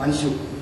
안修.